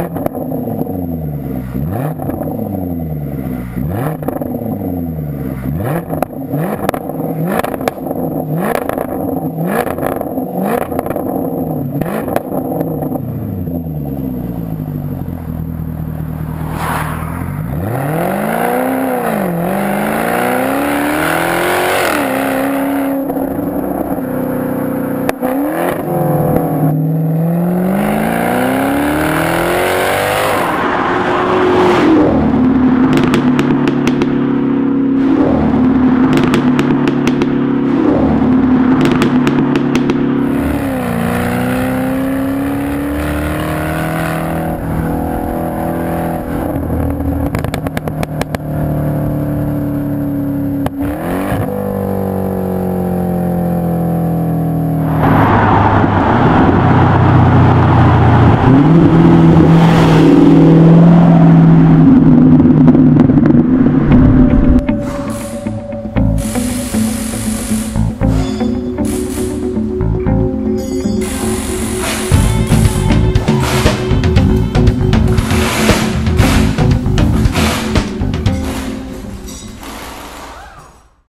Mm-hmm.